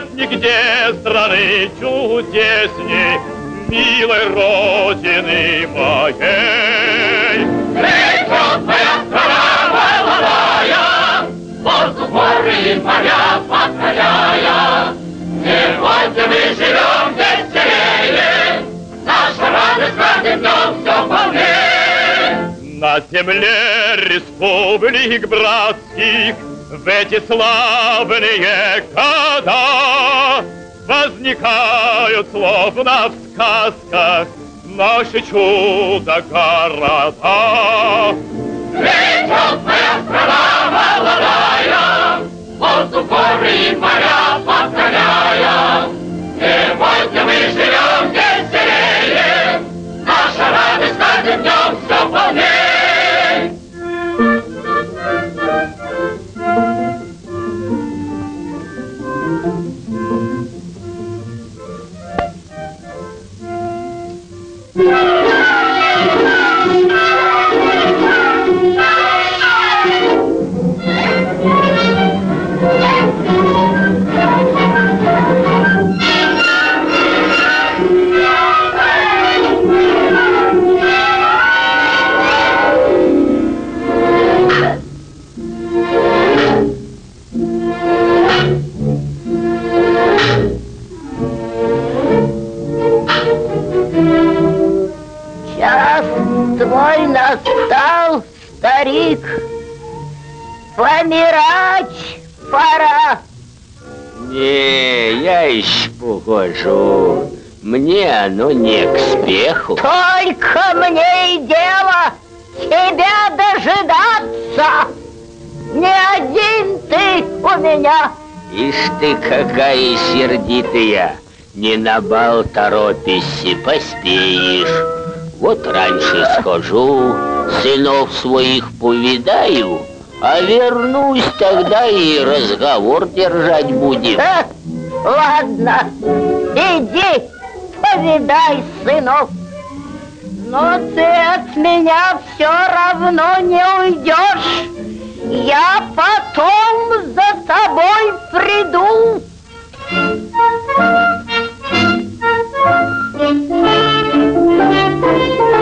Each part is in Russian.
Нет нигде страны чудесней, милой родины моей. Моя страна молодая, воздух, горы и моря покоряя. Сегодня мы живем веселее, наша радость каждым днем все полнее. На земле республик братских в эти славные года возникают словно в сказках наши чудо-города. Цветет похожу. Мне оно не к спеху. Только мне и дело тебя дожидаться. Не один ты у меня. Ишь ты какая сердитая. Не на бал торопишься, поспеешь. Вот раньше схожу, сынов своих повидаю, а вернусь тогда и разговор держать будем. Ладно, иди, повидай сынов. Но ты от меня все равно не уйдешь. Я потом за тобой приду. Thank you.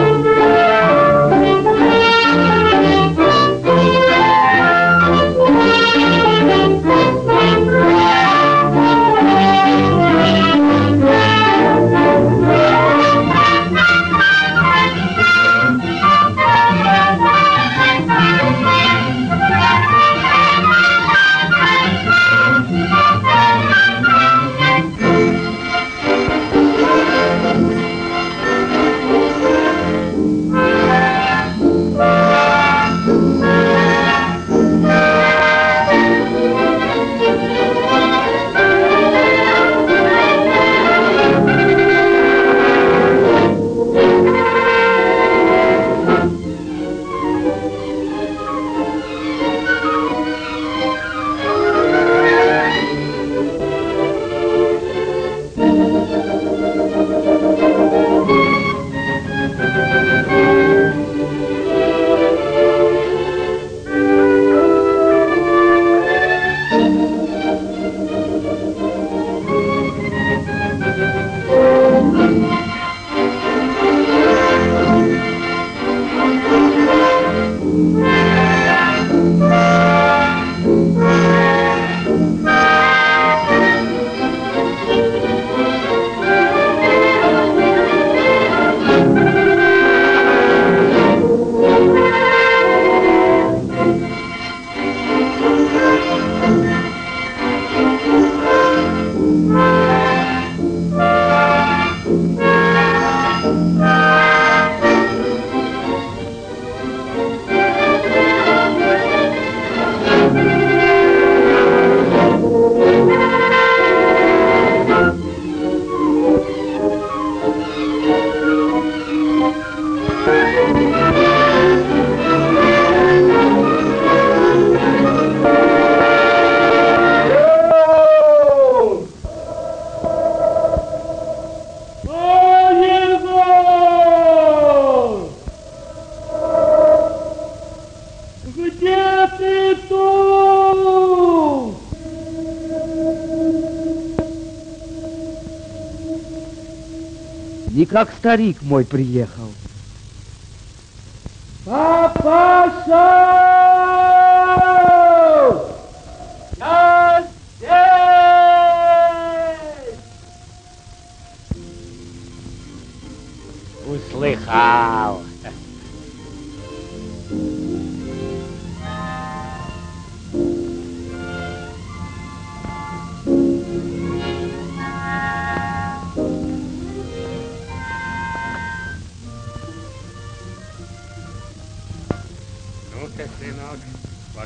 Как старик мой приехал.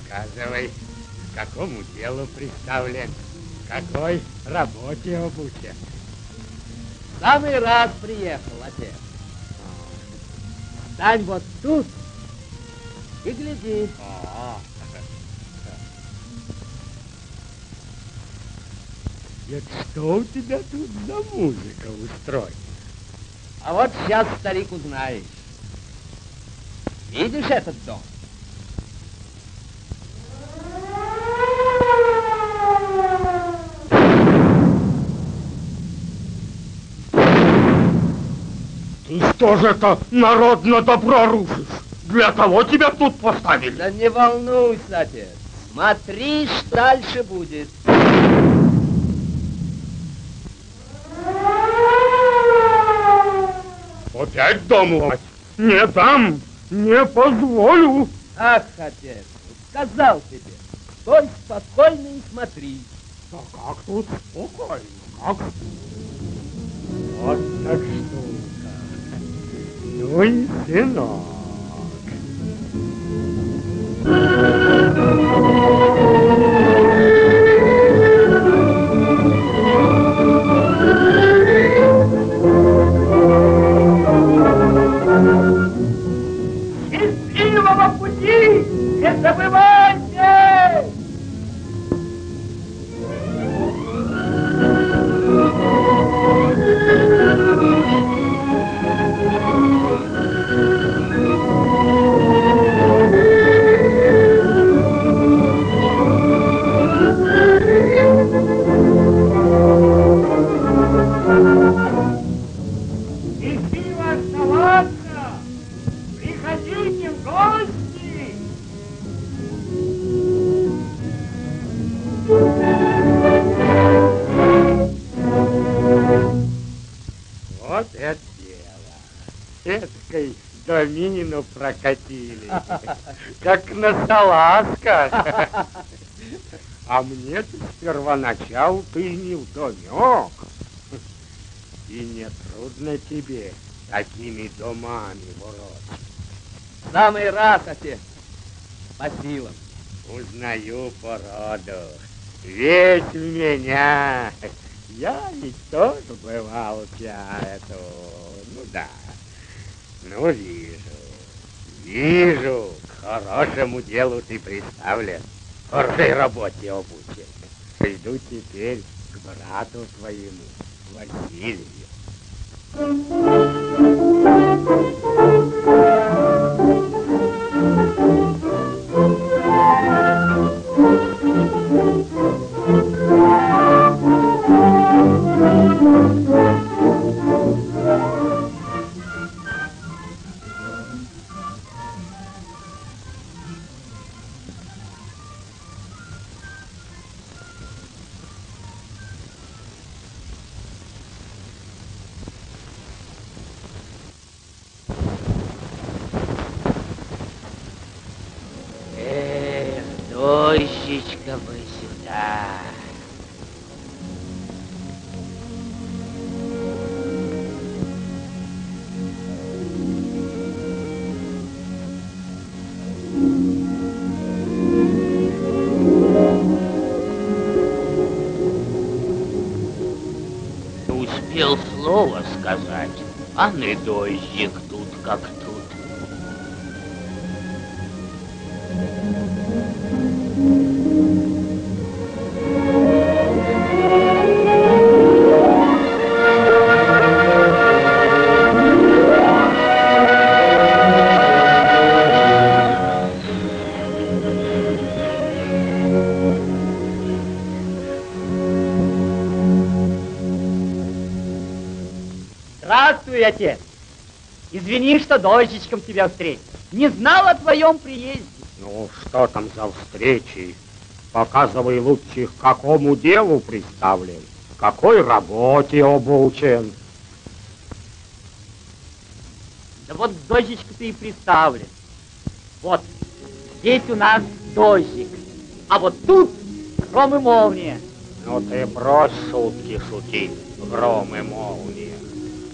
Показывай, к какому делу представлен, какой работе обучен. Самый раз приехал, отец. Стань вот тут и гляди. О, Это что у тебя тут за музыка устроена? А вот сейчас, старик, узнаешь. Видишь этот дом? Ты что же это народно добро рушишь? Для кого тебя тут поставили? Да не волнуйся, отец. Смотри, что дальше будет. Опять дом ломать? Не дам, не позволю. Ах, отец, сказал тебе. Стой спокойно и смотри. Да как тут спокойно, как? Вот так штука. Ну и сынок. Счастливого Как на салазках. А мне ты первоначал ты не вдомек. И не трудно тебе такими домами ворочать. Самый раз, отец. По силам. Узнаю породу. Ведь в меня. Я ведь тоже бывал эту. Ну да. Ну, вижу. Вижу. Хорошему делу ты представлен. Хорошей работе обучен. Иду теперь к брату твоему, Василию. А не дождик тут как Здравствуй, отец. Извини, что дождичком тебя встретил. Не знал о твоем приезде. Ну, что там за встречи? Показывай лучше, к какому делу представлен, какой работе обучен. Да вот дождичку-то и представлен. Вот, здесь у нас дождик, а вот тут гром и молния. Ну ты брось шутки шутить, гром и молния.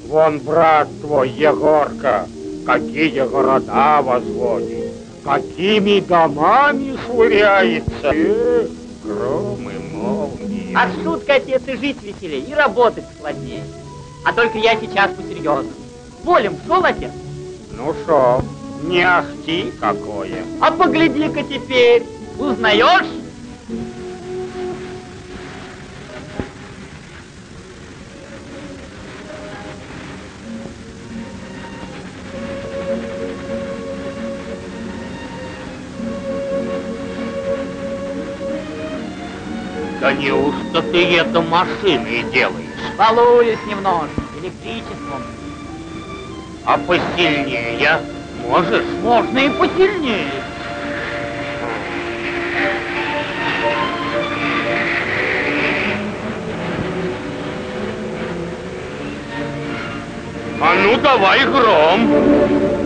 Вон брат твой Егорка, какие города возводит, какими домами швыряется. Эх, гром и молния. А шутка, отец, и жить веселее, и работать складнее. А только я сейчас по-серьезному. Волем шел, отец? Ну что, не ахти какое. А погляди-ка теперь, узнаешь? Неужто ты это машиной делаешь? Балуюсь немножко, электричеством. А посильнее можешь? Можно и посильнее. А ну давай гром.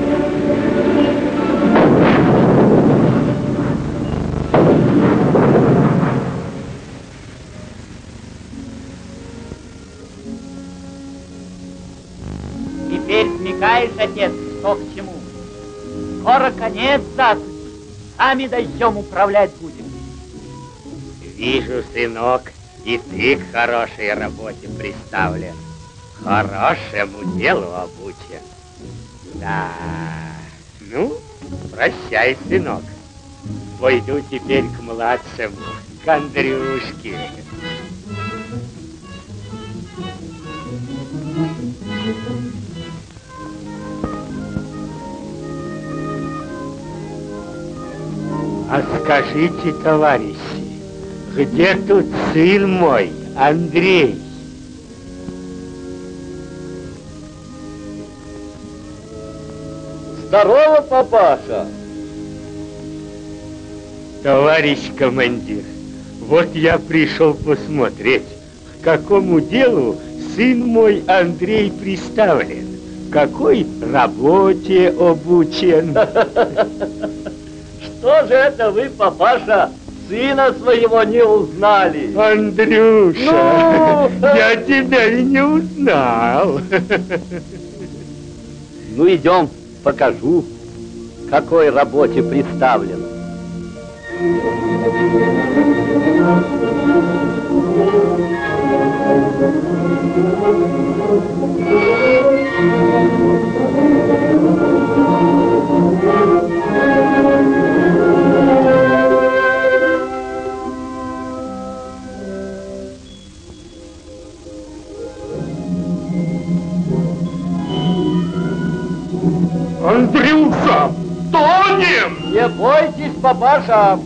Смекаешь, отец, что к чему. Скоро конец засухи. Сами дождем управлять будем. Вижу, сынок, и ты к хорошей работе приставлен. Хорошему делу обучен. Да. Ну, прощай, сынок. Пойду теперь к младшему, к Андрюшке. А скажите, товарищи, где тут сын мой, Андрей? Здорово, папаша! Товарищ командир, вот я пришел посмотреть, к какому делу сын мой Андрей приставлен, какой работе обучен. Что же это вы, папаша, сына своего не узнали? Андрюша, Ну? я тебя и не узнал. Ну, идем, покажу, какой работе представлен. Андрюша, папаша!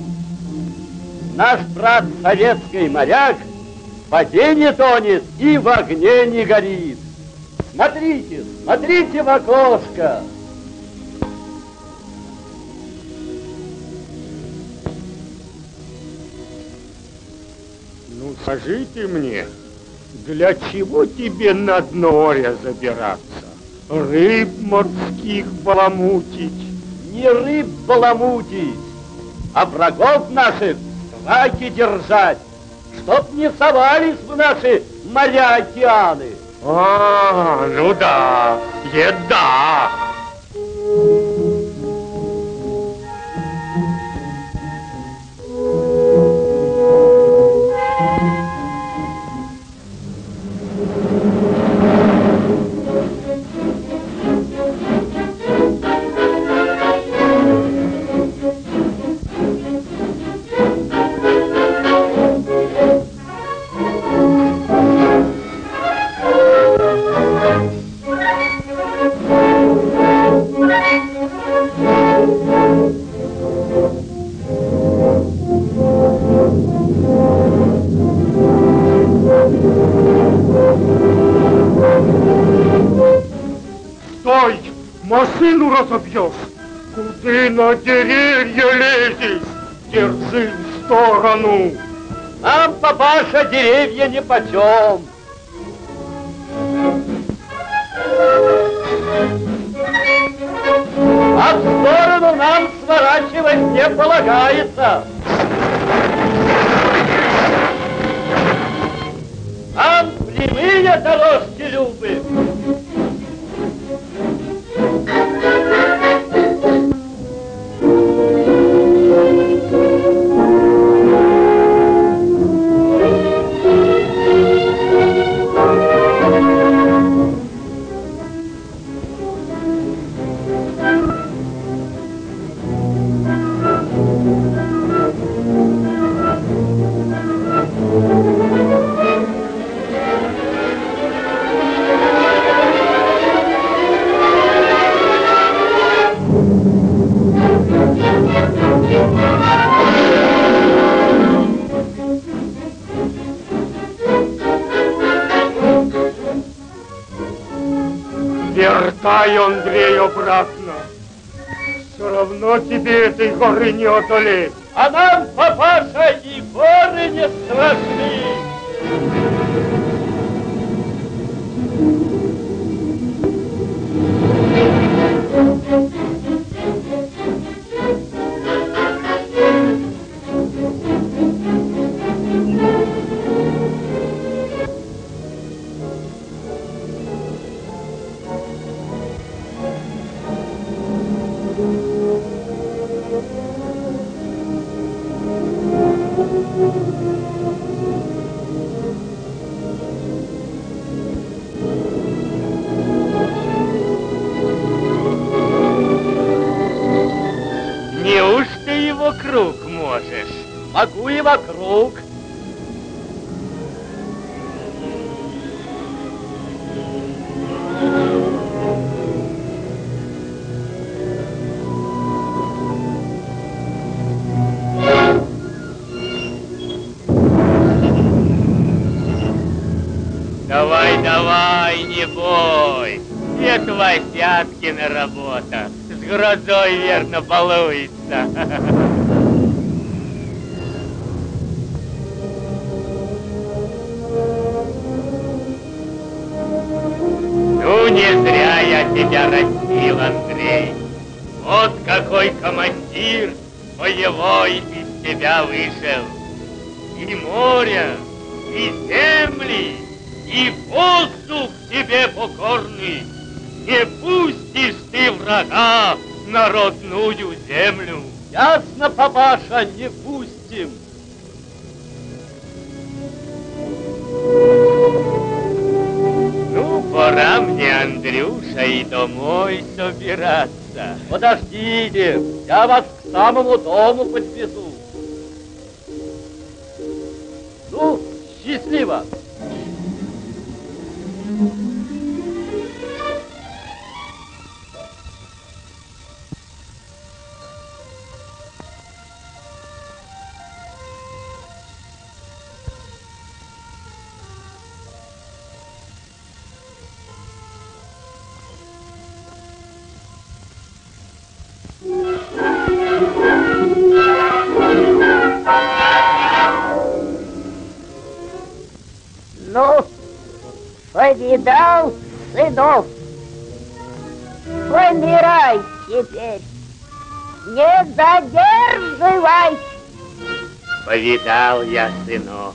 Наш брат советский моряк в воде не тонет и в огне не горит. Смотрите, смотрите в окошко. Ну, скажите мне, для чего тебе на дноре забираться? Рыб морских баламутить? Не рыб баламутить, а врагов наших страхе держать, чтоб не совались в наши моря-океаны. А, ну да, еда. Папаша, деревья не почем. А в сторону нам сворачивать не полагается. Нам прямые дорожки любы. Вертай, Андрей, обратно. Все равно тебе этой горы не одолеть. А нам, папаша, и горы не страшны. Неужто Давай, не бой. Это Васяткина работа. С грозой верно балуется. Ну, не зря я тебя растил, Андрей. Вот какой командир боевой из тебя вышел. И море, и земли, и воздух тебе покорный. Не пустишь ты врага на родную землю. Ясно, папаша, не пустим. Ну, пора мне, Андрюша, и домой собираться. Подождите, я вас к самому дому подвезу. Ну, счастливо. Ну, повидал сынов. Помирай теперь. Не задерживай. Повидал я сынов,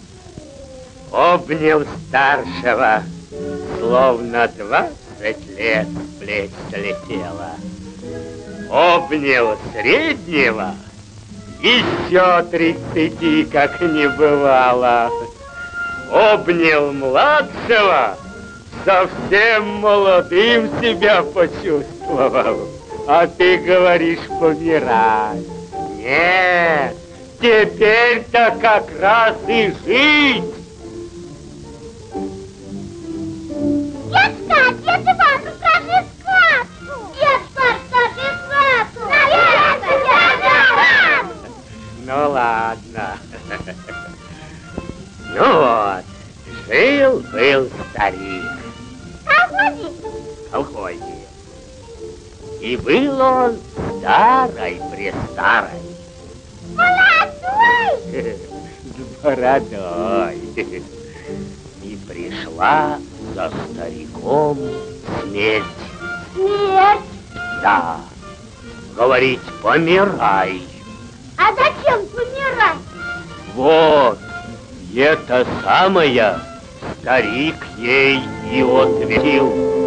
обнял старшего, словно двадцать лет плеч слетело. Обнял среднего, еще тридцати как не бывало. Обнял младшего, совсем молодым себя почувствовал. А ты говоришь помирать. Нет, теперь-то как раз и жить. Дедка, дед Иван, расскажи сказку! Дедка, расскажи сказку! Дедка, дед Иван! Ну ладно. Ну вот, жил-был старик, Колхозник. И был он старой-престарой. Молодой! С бородой. И пришла за стариком смерть. Смерть! Да, говорить, помирай. А зачем помирать? Вот, это самое старик ей и ответил.